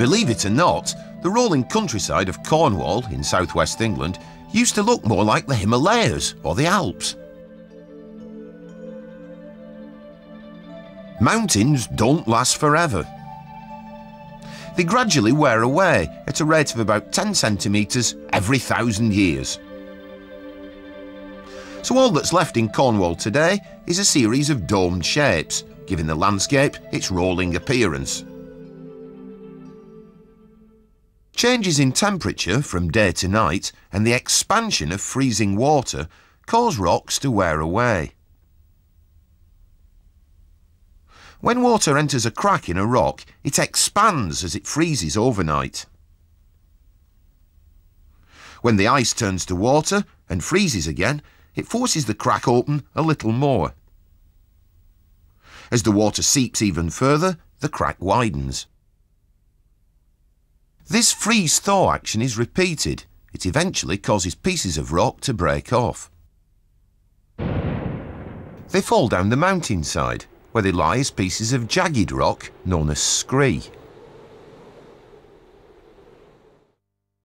Believe it or not, the rolling countryside of Cornwall in southwest England used to look more like the Himalayas or the Alps. Mountains don't last forever. They gradually wear away at a rate of about 10 centimetres every thousand years. So all that's left in Cornwall today is a series of domed shapes, giving the landscape its rolling appearance. Changes in temperature from day to night and the expansion of freezing water cause rocks to wear away. When water enters a crack in a rock, it expands as it freezes overnight. When the ice turns to water and freezes again, it forces the crack open a little more. As the water seeps even further, the crack widens. This freeze-thaw action is repeated. It eventually causes pieces of rock to break off. They fall down the mountainside, where they lie as pieces of jagged rock known as scree.